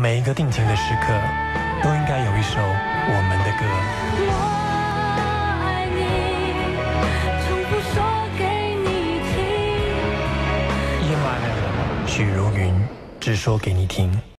每一个定情的时刻都应该有一首我们的歌。我爱你说给你听。因为许茹芸只说给你听。